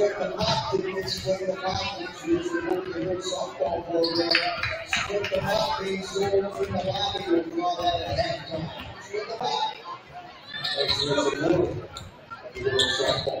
split the pot and the pot. Here's the work softball program. Split the pot being sold from the lobby. We'll call that at halftime. Split the pot. That's the work of your softball.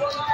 Yeah.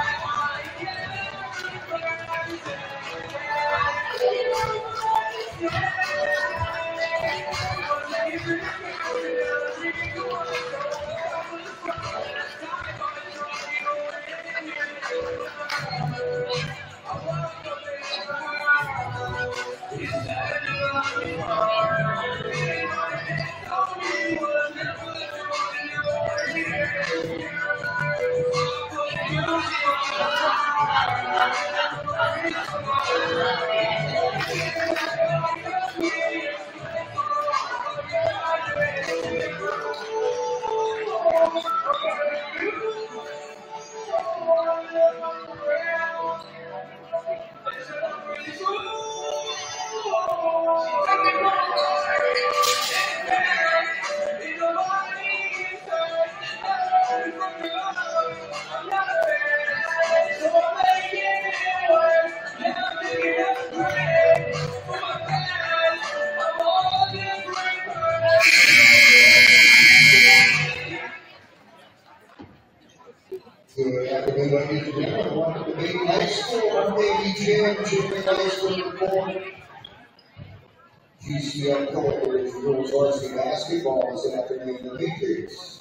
course, the basketball is afternoon being the Patriots.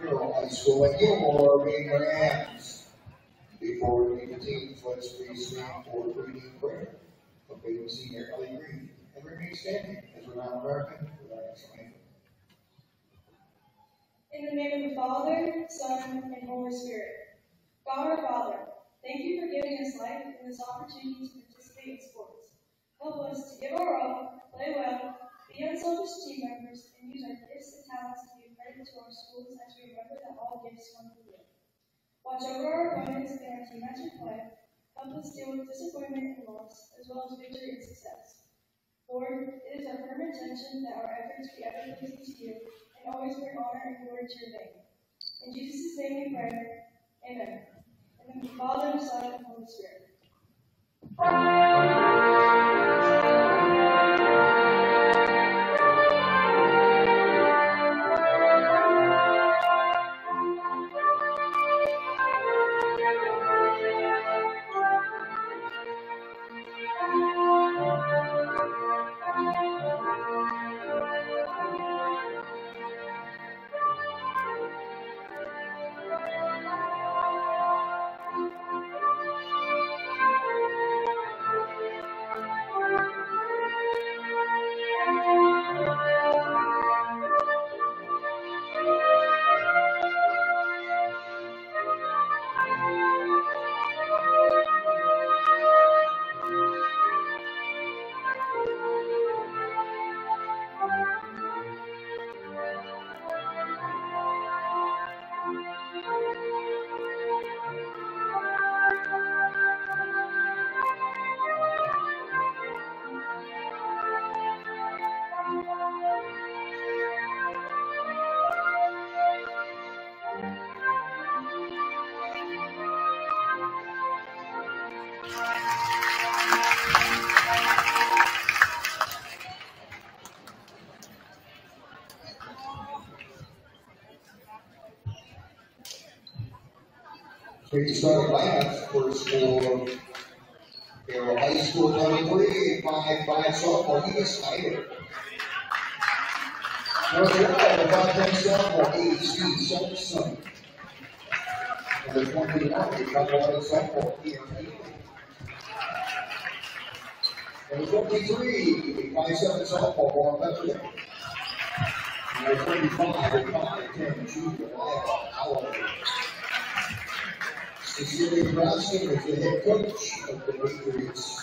Carroll High School and Gilmore being Rams. Before we meet the continue, let's please stand for reading prayer. Obeying Senior Ellie Green and remain standing as we're not American next exclaiming. In the name of the Father, Son, and Holy Spirit. God our Father, thank you for giving us life and this opportunity to participate in sports. Help us to give our all, play well, we unsold as team members and use our gifts and talents to be a credit to our schools as we remember that all gifts come from you. Watch over our opponents and our team as we play. Help us deal with disappointment and loss, as well as victory and success. Lord, it is our firm intention that our efforts be ever pleasing to you and always bring honor and glory to your name. In Jesus' name we pray. Amen. In the Father, and Son, and Holy Spirit. Greystone Lance first for Carroll High School, number three, five, five, sophomore, Eva Snyder. North Carolina, five, ten, sophomore, A.C. Simpson. Number 21, number one, sophomore, E.M.E. Number 23, five, seven, sophomore, Warren Bethlehem. Number 25, five, ten, junior, Iowa, Exhibit Brunson is the head coach of the Mercury's.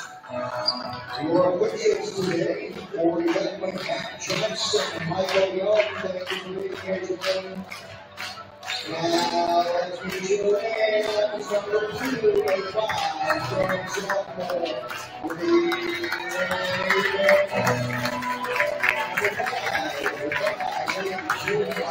Your witness today for Redmond Johnson, Michael Young, thank you for being here today. Now, let's meet you in number two and five from sophomore, Rebecca. Rebecca, Rebecca, Rebecca,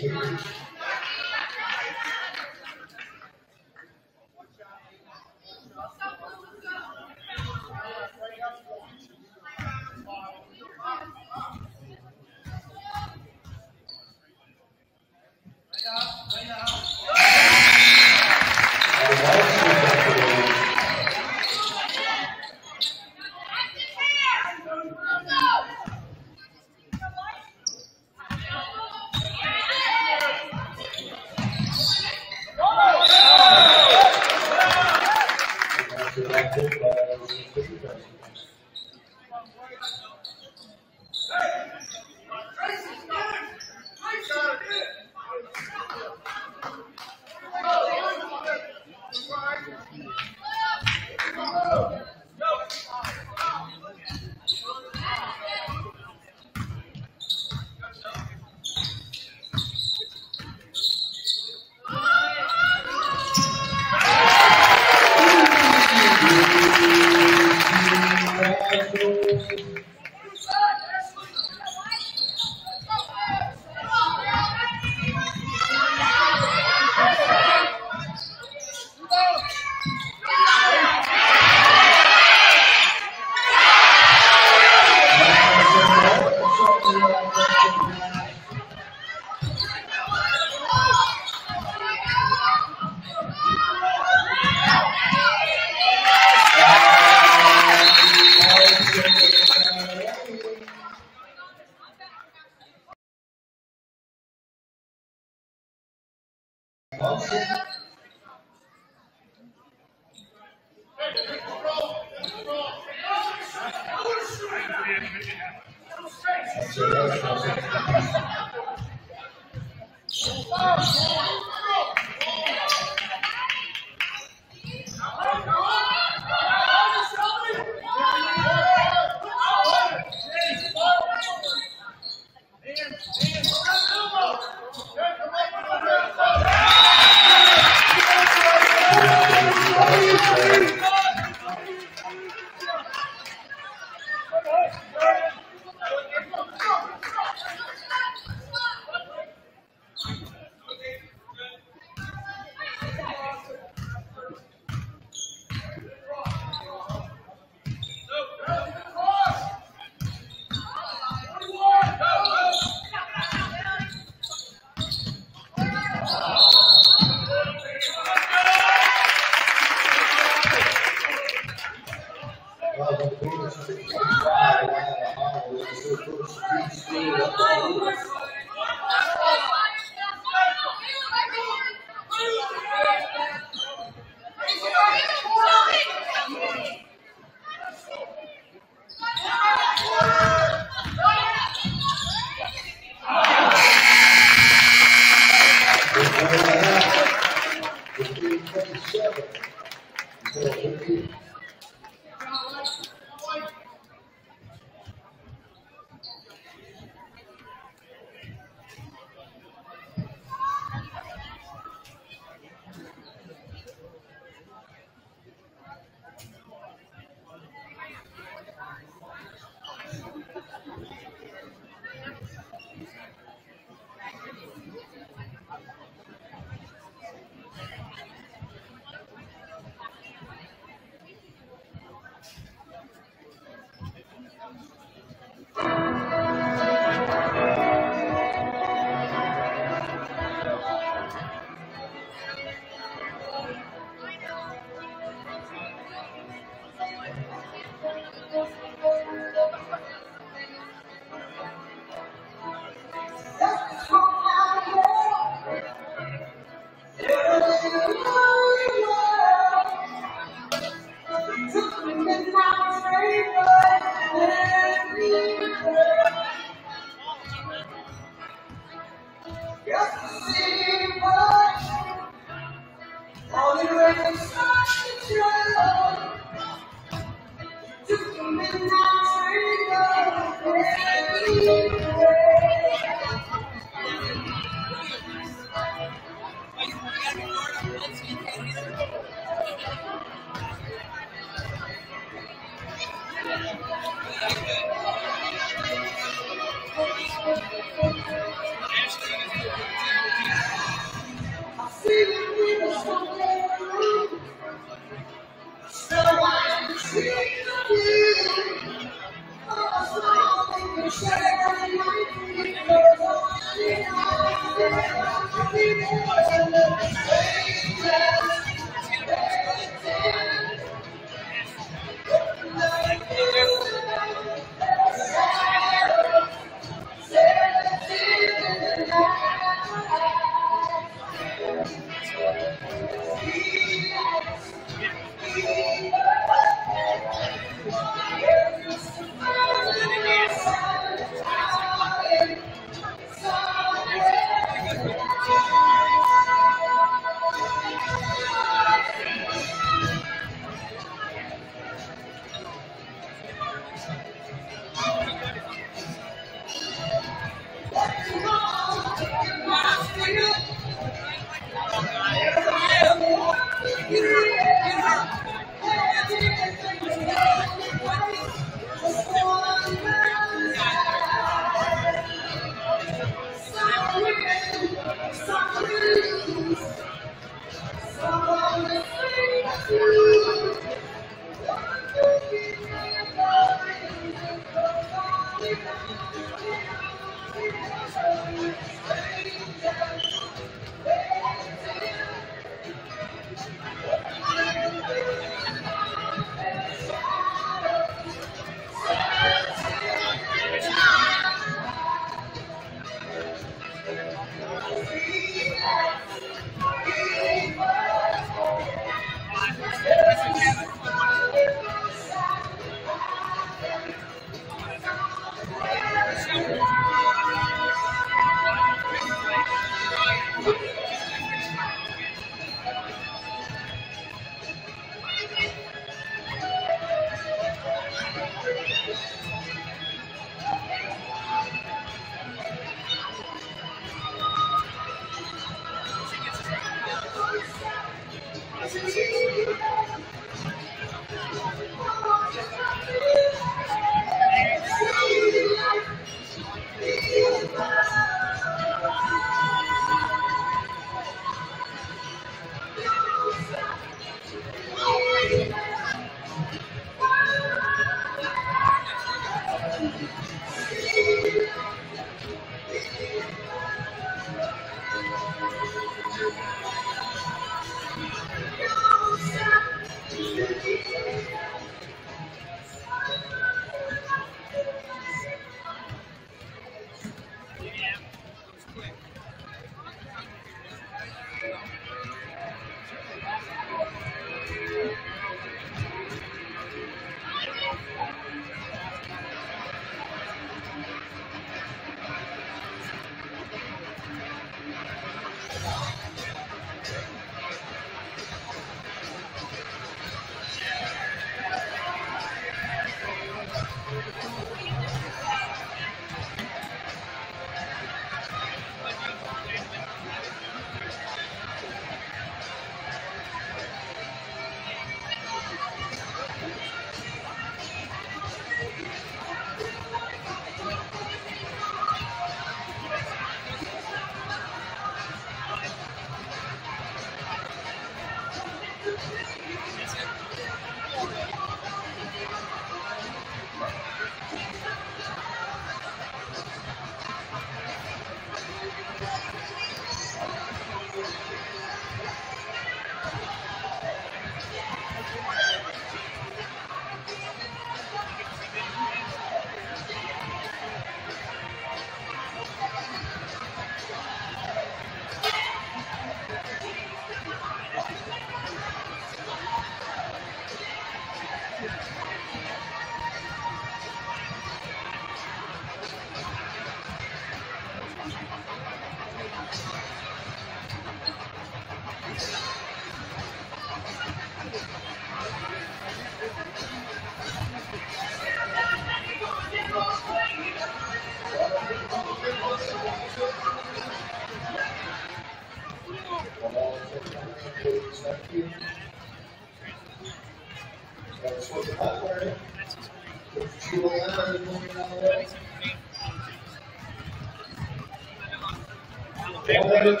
Thank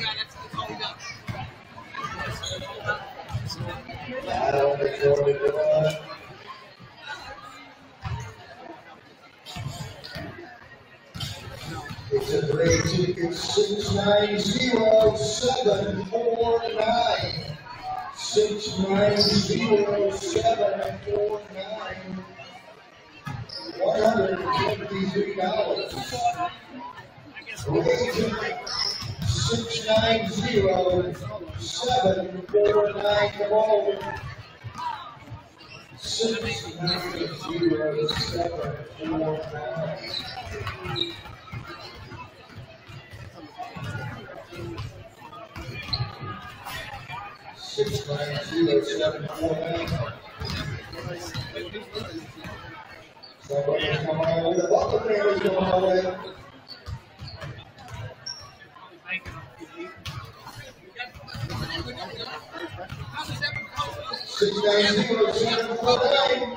you. Six nine zero seven four nine. Somebody's coming. Six nine zero seven four nine.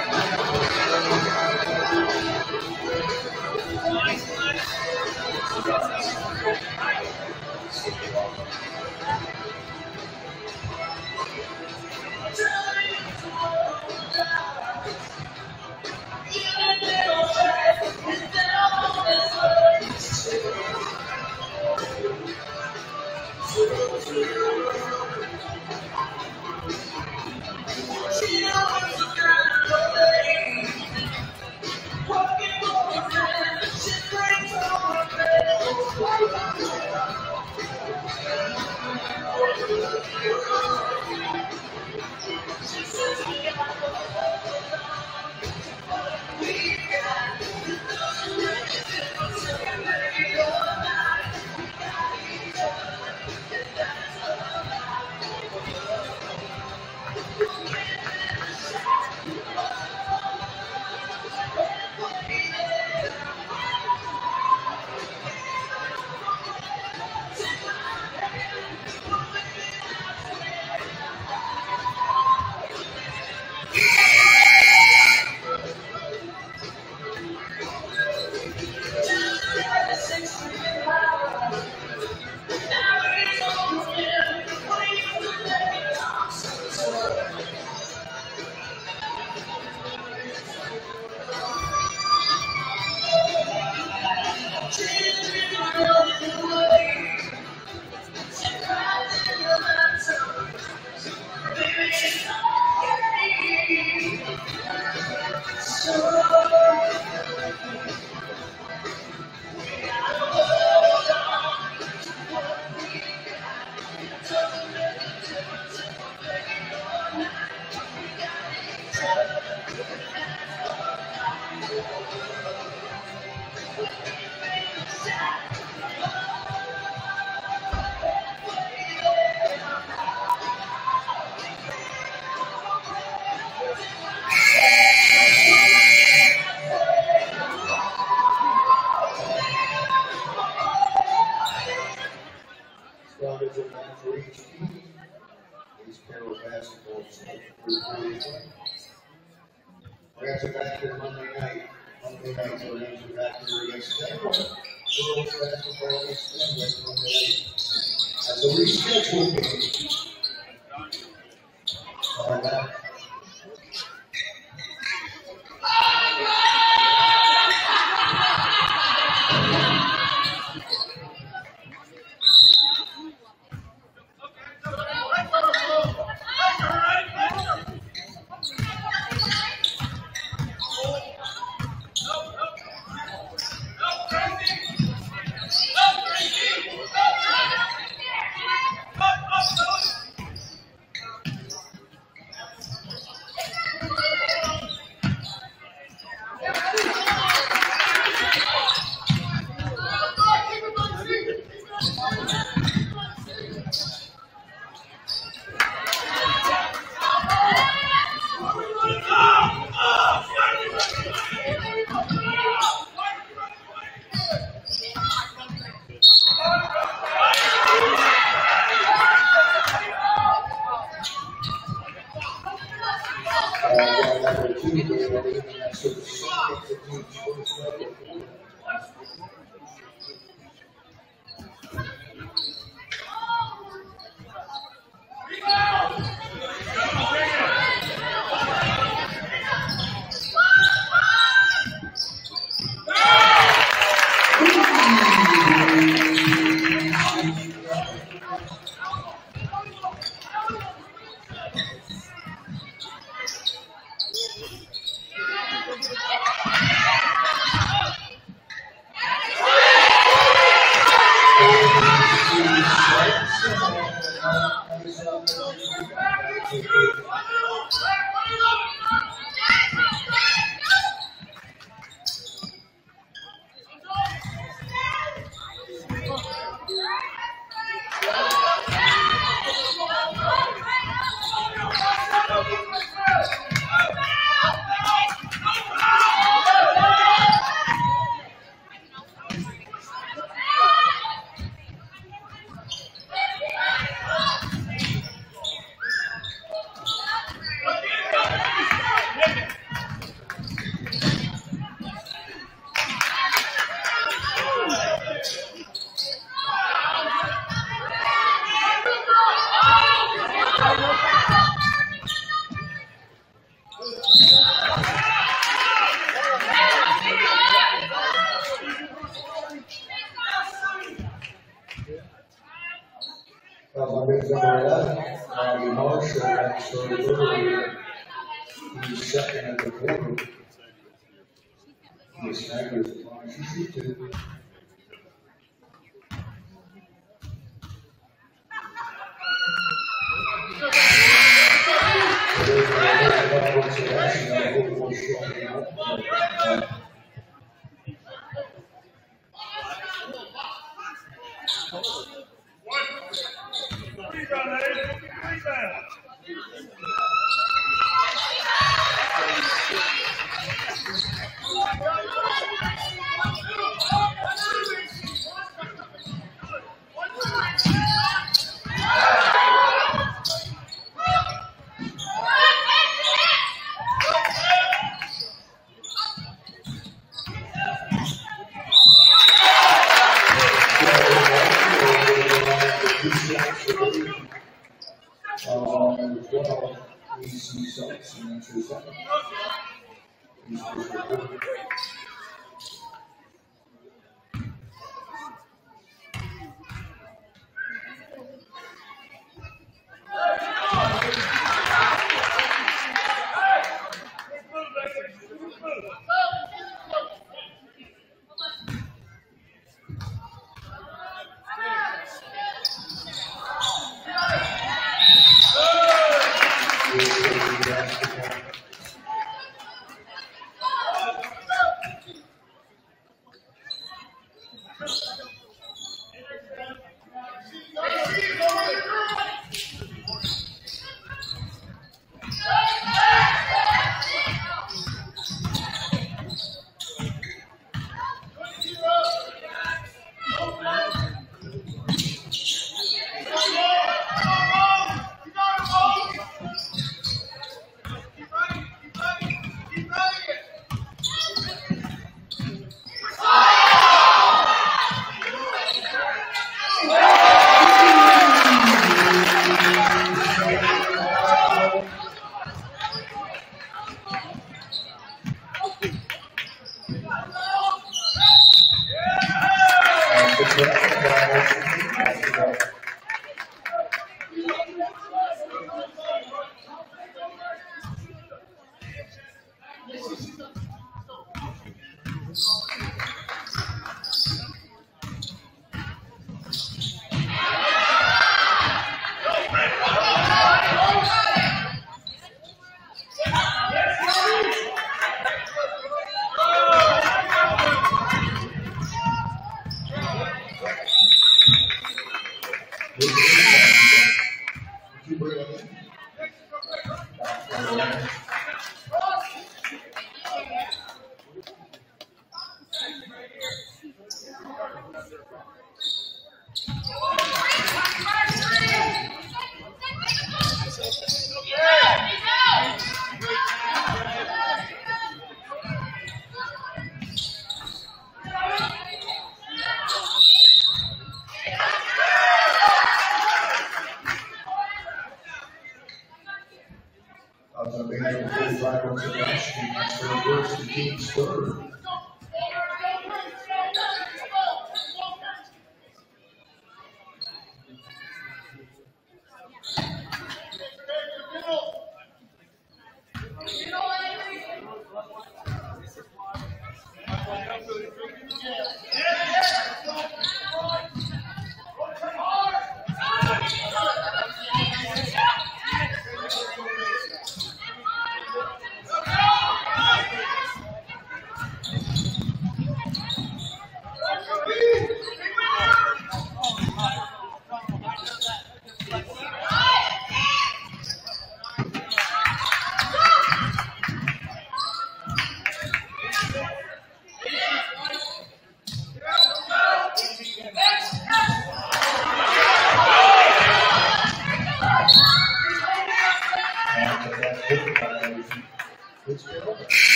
Thank you.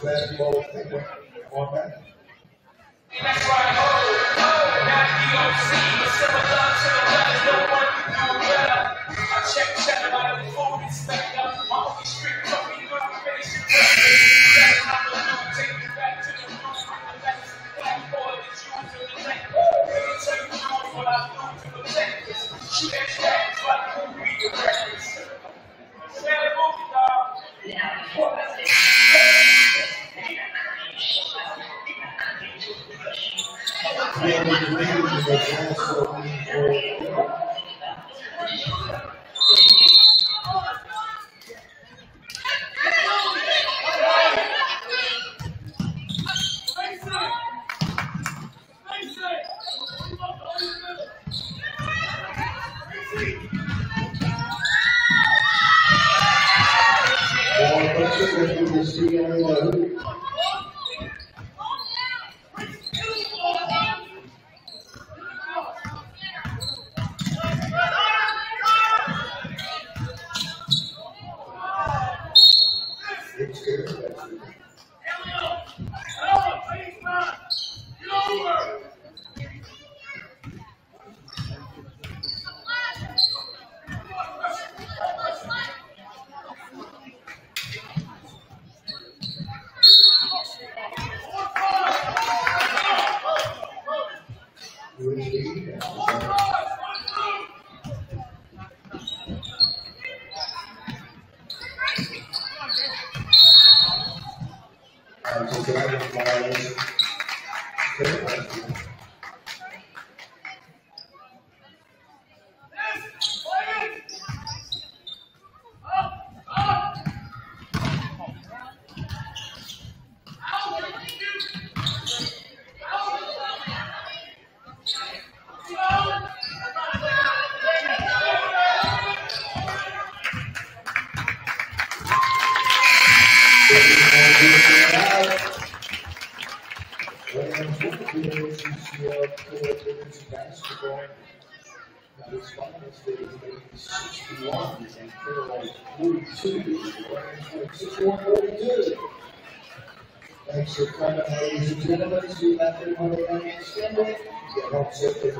glad you all that. This final state is 61 and Carroll 42. 61 42. Thanks for coming, ladies and gentlemen. See you when they run in Stanley. Get home safely.